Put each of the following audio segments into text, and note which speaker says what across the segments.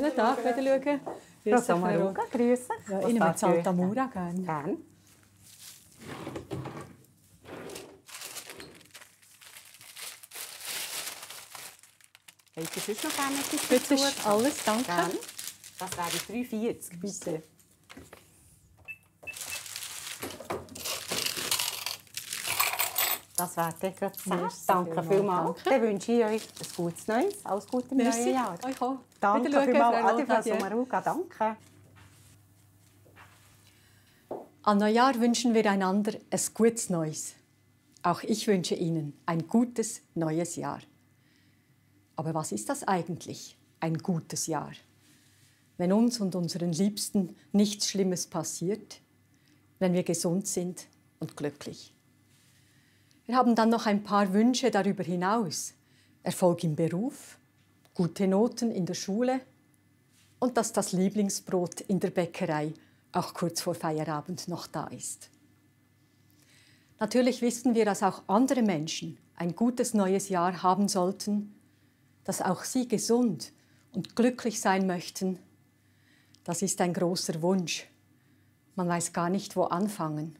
Speaker 1: Guten Tag, wieder schauen.
Speaker 2: Grüß Frau Maruga, grüße.
Speaker 1: Ja, Ihnen mit Altamura gerne.
Speaker 2: Gerne. Wollt ihr sonst noch gerne etwas
Speaker 1: ist alles, danke.
Speaker 2: Gerne. Das wäre 3,40, bitte. Das wäre dann gerade. Danke
Speaker 1: vielmals.
Speaker 2: Dann wünsche ich euch ein gutes Neues. Alles Gute im
Speaker 1: Merci.
Speaker 2: neuen Jahr.
Speaker 1: Euch auch.
Speaker 2: Danke vielmals. Adi, Frau. Sommaruga, danke.
Speaker 1: An Neujahr wünschen wir einander ein gutes Neues. Auch ich wünsche Ihnen ein gutes neues Jahr. Aber was ist das eigentlich, ein gutes Jahr? Wenn uns und unseren Liebsten nichts Schlimmes passiert, wenn wir gesund sind und glücklich. Wir haben dann noch ein paar Wünsche darüber hinaus. Erfolg im Beruf, gute Noten in der Schule und dass das Lieblingsbrot in der Bäckerei auch kurz vor Feierabend noch da ist. Natürlich wissen wir, dass auch andere Menschen ein gutes neues Jahr haben sollten, dass auch sie gesund und glücklich sein möchten. Das ist ein großer Wunsch. Man weiß gar nicht, wo anfangen.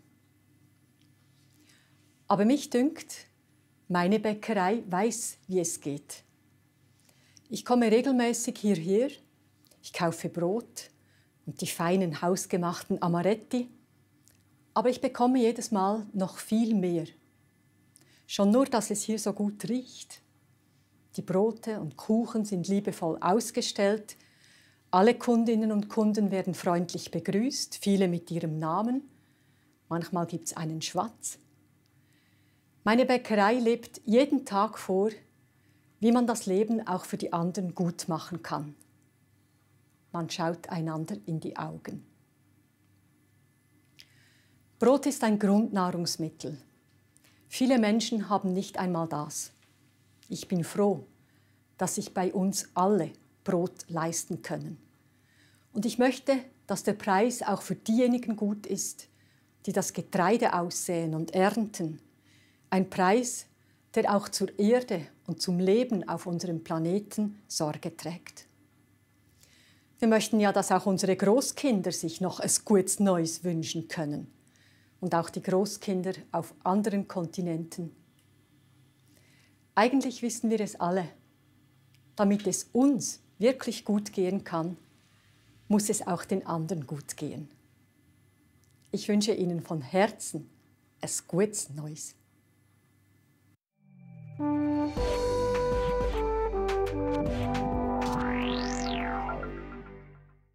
Speaker 1: Aber mich dünkt, meine Bäckerei weiß, wie es geht. Ich komme regelmäßig hierher, ich kaufe Brot und die feinen hausgemachten Amaretti, aber ich bekomme jedes Mal noch viel mehr. Schon nur, dass es hier so gut riecht. Die Brote und Kuchen sind liebevoll ausgestellt. Alle Kundinnen und Kunden werden freundlich begrüßt, viele mit ihrem Namen. Manchmal gibt es einen Schwatz. Meine Bäckerei lebt jeden Tag vor, wie man das Leben auch für die anderen gut machen kann. Man schaut einander in die Augen. Brot ist ein Grundnahrungsmittel. Viele Menschen haben nicht einmal das. Ich bin froh, dass sich bei uns alle Brot leisten können. Und ich möchte, dass der Preis auch für diejenigen gut ist, die das Getreide aussäen und ernten. Ein Preis, der auch zur Erde und zum Leben auf unserem Planeten Sorge trägt. Wir möchten ja, dass auch unsere Großkinder sich noch ein gutes Neues wünschen können. Und auch die Großkinder auf anderen Kontinenten. Eigentlich wissen wir es alle. Damit es uns wirklich gut gehen kann, muss es auch den anderen gut gehen. Ich wünsche Ihnen von Herzen ein gutes Neues.